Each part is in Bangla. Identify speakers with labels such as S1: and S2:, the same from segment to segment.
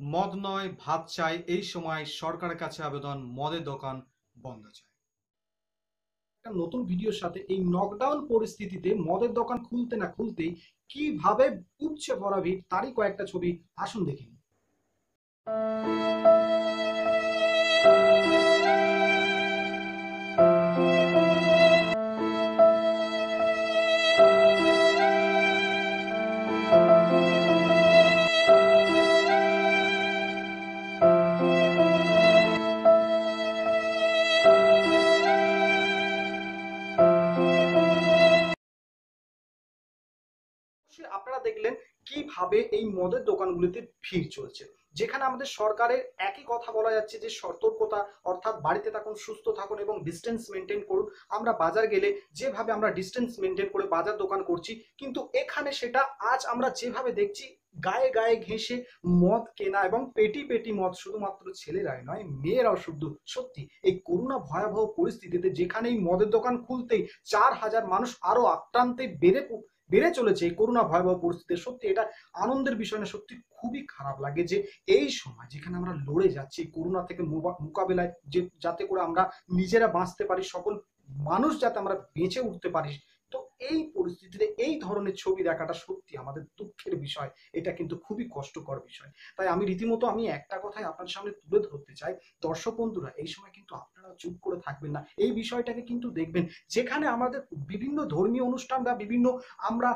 S1: মদ নয়, ভাত চাই, এই সময় সরকারের কাছে আবেদন, মদের দোকান বন্ধ চাই।
S2: একটা নতুন ভিডিওর সাথে এই নকডাউন পরিস্থিতিতে মদের দোকান খুলতে না খুলতেই কীভাবে উপচে পড়া ভিড়, তারই কয়েকটা ছবি আসুন দেখে আপনারা দেখলেন কীভাবে এই মদের দোকানগুলিতে ভিড় চলছে। যেখানে আমাদের সরকারের একই কথা বলা যাচ্ছে যে সতর্কতা, অর্থাৎ বাড়িতে থাকুন, সুস্থ থাকুন এবং ডিস্টেন্স মেনটেন করুন। আমরা বাজার গেলে যেভাবে আমরা ডিস্টেন্স মেনটেন করে বাজার দোকান করছি, কিন্তু এখানে সেটা আজ আমরা যেভাবে দেখছি, গায়ে গায়ে ঘেঁষে মদ কেনা এবং পেটি পেটি মদ শুধুমাত্র ছেলেরাই নয়, মেয়েরাও শুধু। সত্যি, এই করোনা ভয়াবহ পরিস্থিতিতে যেখানে এই মদের দোকান খুলতেই চার হাজার মানুষ আরও আক্রান্তে বেড়ে বেড়ে চলেছে এই করোনা ভয়াবহ পরিস্থিতিতে। সত্যি এটা আনন্দের বিষয় না, সত্যি খুবই খারাপ লাগে যে এই সময় যেখানে আমরা লড়ে যাচ্ছি, করোনা থেকে মোকাবেলায় যে, যাতে করে আমরা নিজেরা বাঁচতে পারি, সকল মানুষ যাতে আমরা বেঁচে উঠতে পারি এই পরিস্থিতিতে এই ধরনের ছবি দেখাটা সত্যি আমাদের দুঃখের বিষয়। এটা কিন্তু খুবই কষ্টকর বিষয়। তাই আমি রীতিমতো আমি একটা কথাই আপনার সামনে তুলে ধরতে চাই। দর্শক বন্ধুরা, এই সময় কিন্তু আপনারা চুপ করে থাকবেন না। এই বিষয়টাকে কিন্তু দেখবেন, যেখানে আমাদের বিভিন্ন ধর্মীয় অনুষ্ঠান বা বিভিন্ন আমরা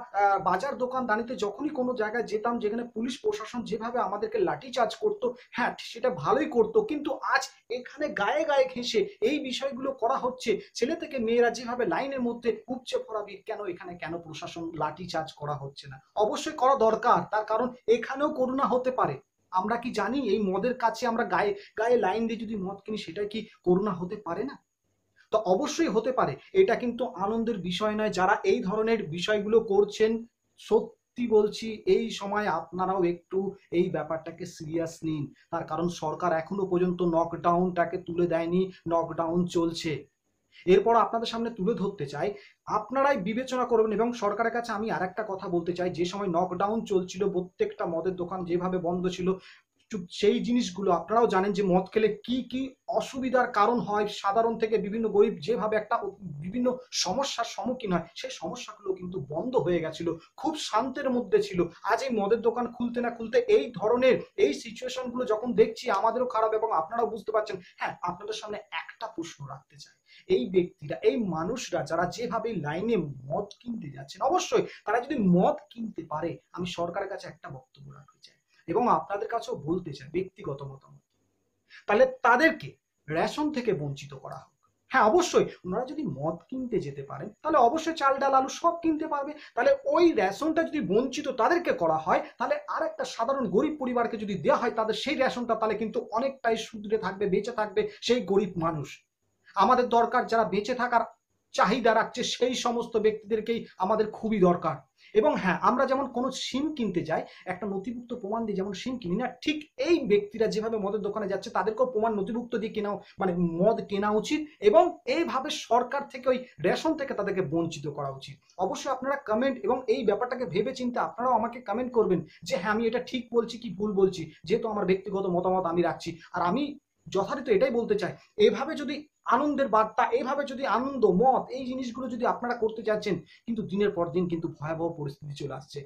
S2: বাজার দোকান দানিতে যখনই কোনো জায়গায় যেতাম, যেখানে পুলিশ প্রশাসন যেভাবে আমাদেরকে লাঠিচার্জ করতো হ্যাঁ সেটা ভালোই করতো। কিন্তু আজ এখানে গায়ে গায়ে ঘেঁষে এই বিষয়গুলো করা হচ্ছে। ছেলে থেকে মেয়েরা যেভাবে লাইনের মধ্যে উপচে পড়া কেন এখানে কেন প্রশাসন লাঠিচার্জ করা হচ্ছে না? অবশ্যই করা দরকার, তার কারণ এখানেও করোনা হতে পারে। আমরা কি জানি এই মদের কাছে আমরা গায়ে গায়ে লাইন দিয়ে যদি মদ কিনি সেটা কি করোনা হতে পারে না? তো অবশ্যই হতে পারে। এটা কিন্তু আনন্দের বিষয় নয়। যারা এই ধরনের বিষয়গুলো করছেন, সত্যি বলছি, এই সময় আপনারাও একটু এই ব্যাপারটাকে সিরিয়াস নিন। তার কারণ সরকার এখনও পর্যন্ত নকডাউনটাকে তুলে দেয়নি। নকডাউন চলছে। এরপর আপনাদের সামনে তুলে ধরতে চাই, আপনারাই বিবেচনা করবেন এবং সরকারের কাছে আমি আর একটা কথা বলতে চাই, যে সময় নকডাউন চলছিল, প্রত্যেকটা মদের দোকান যেভাবে বন্ধ ছিল সেই জিনিসগুলো আপনারাও জানেন যে মদ খেলে কি কি অসুবিধার কারণ হয় সাধারণ থেকে বিভিন্ন গরিব যেভাবে একটা বিভিন্ন সমস্যার সম্মুখীন হয়, সেই সমস্যাগুলো কিন্তু বন্ধ হয়ে গেছিল, খুব শান্তের মধ্যে ছিল। আজ এই মদের দোকান খুলতে না খুলতে এই ধরনের এই সিচুয়েশনগুলো যখন দেখছি আমাদেরও খারাপ এবং আপনারাও বুঝতে পারছেন হ্যাঁ আপনাদের সামনে একটা প্রশ্ন রাখতে চাই। এই ব্যক্তিরা, এই মানুষরা যারা যেভাবে লাইনে মদ কিনতে যাচ্ছেন, অবশ্যই তারা যদি মদ কিনতে পারে, আমি সরকারের কাছে একটা বক্তব্য রাখতে চাই। এবং আপনাদের কাছেও বলতে চাই ব্যক্তিগত মতামত। তাহলে তাদেরকে রেশন থেকে বঞ্চিত করা হোক। হ্যাঁ অবশ্যই ওনারা যদি মদ কিনতে যেতে পারেন, তাহলে অবশ্যই চাল, ডাল, আলু সব কিনতে পারবে। তাহলে ওই রেশনটা যদি বঞ্চিত তাদেরকে করা হয়, তাহলে আর একটা সাধারণ গরিব পরিবারকে যদি দেওয়া হয়, তাদের সেই রেশনটা তাহলে কিন্তু অনেকটাই সুদরে থাকবে, বেঁচে থাকবে সেই গরিব মানুষ। আমাদের দরকার যারা বেঁচে থাকার চাহিদা রাখছে, সেই সমস্ত ব্যক্তিদেরকেই আমাদের খুবই দরকার। এবং হ্যাঁ আমরা যেমন কোনো সিম কিনতে যাই, একটা নথিভুক্ত প্রমাণ দিয়ে যেমন সিম কিনি না, ঠিক এই ব্যক্তিরা যেভাবে মদের দোকানে যাচ্ছে, তাদেরকেও প্রমাণ নথিভুক্ত দিয়ে কেনা মানে মদ কেনা উচিত এবং এইভাবে সরকার থেকে ওই রেশন থেকে তাদেরকে বঞ্চিত করা উচিত। অবশ্যই আপনারা কমেন্ট এবং এই ব্যাপারটাকে ভেবে চিন্তে আপনারাও আমাকে কমেন্ট করবেন যে হ্যাঁ আমি এটা ঠিক বলছি কি ভুল বলছি? যেহেতু আমার ব্যক্তিগত মতামত আমি রাখছি। আর আমি যথারীত এটাই বলতে চাই, এভাবে যদি আনন্দের বার্তা, এভাবে যদি আনন্দ, মত, এই জিনিসগুলো যদি আপনারা করতে চাচ্ছেন, কিন্তু দিনের পর দিন কিন্তু ভয়াবহ পরিস্থিতি চলে আসছে।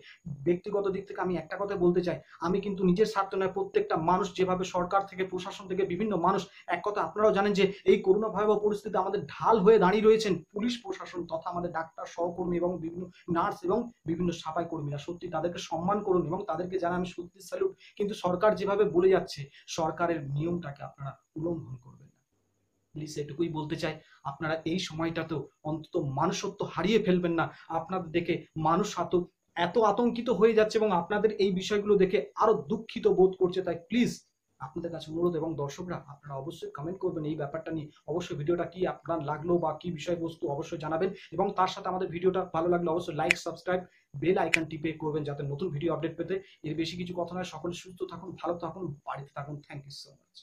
S2: ব্যক্তিগত দিক থেকে আমি একটা কথা বলতে চাই, আমি কিন্তু নিজের স্বার্থ নয়, প্রত্যেকটা মানুষ যেভাবে সরকার থেকে, প্রশাসন থেকে বিভিন্ন মানুষ, এক কথা আপনারাও জানেন যে এই করোনা ভয়াবহ পরিস্থিতি আমাদের ঢাল হয়ে দাঁড়িয়ে রয়েছেন পুলিশ, প্রশাসন তথা আমাদের ডাক্তার, সহকর্মী এবং বিভিন্ন নার্স এবং বিভিন্ন সাফাই কর্মীরা। সত্যি তাদেরকে সম্মান করুন এবং তাদেরকে জানা আমি সত্যি স্যালুট। কিন্তু সরকার যেভাবে বলে যাচ্ছে, সরকারের নিয়মটাকে আপনারা উল্লঙ্ঘন করবেন প্লিজ এটুকুই বলতে চাই আপনারা এই সময়টাতেও অন্তত মানুষত্ব হারিয়ে ফেলবেন না। আপনাদের দেখে মানুষ এত আতঙ্কিত হয়ে যাচ্ছে এবং আপনাদের এই বিষয়গুলো দেখে আরও দুঃখিত বোধ করছে। তাই প্লিজ আপনাদের কাছে অনুরোধ এবং দর্শকরা, আপনারা অবশ্যই কমেন্ট করবেন এই ব্যাপারটা নিয়ে। অবশ্যই ভিডিওটা কি আপনার লাগল বা কি বিষয়বস্তু অবশ্যই জানাবেন এবং তার সাথে আমাদের ভিডিওটা ভালো লাগলে অবশ্যই লাইক সাবস্ক্রাইব বেল আইকন টিপে করবেন যাতে নতুন ভিডিও আপডেট পেতে। এর বেশি কিছু কথা নয়। সকলে সুস্থ থাকুন, ভালো থাকুন, বাড়িতে থাকুন। Thank you so much